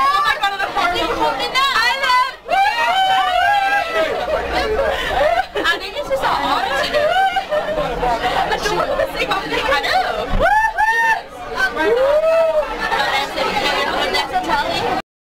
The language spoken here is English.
I love it's I think this is. I don't want to sing